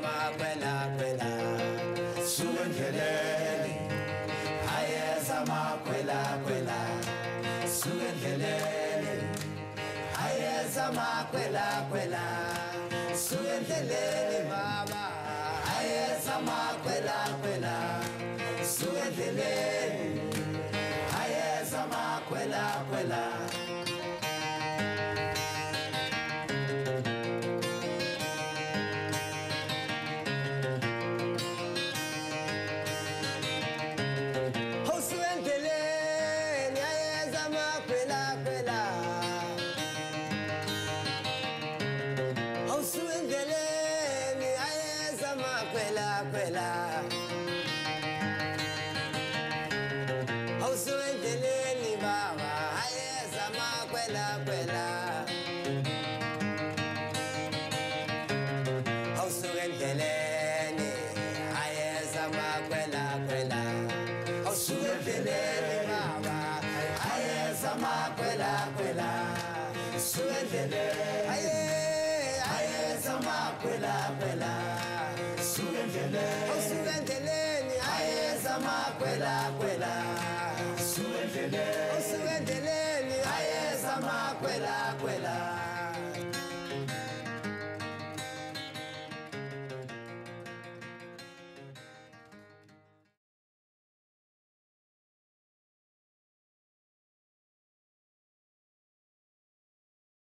ayezama kwela kwela suka endleleni ayezama kwela kwela suka endleleni ayezama kwela kwela suka endleleni baba kwela kwela awusuka endleleni baba. Ayezama kwela kwela awusuka endleleni baba aye ayezama kwela kwela suka endleleni awusuka endleleni ayezama kwela kwela. Suka endleleni awusuka endleleni ayezama kwela kwela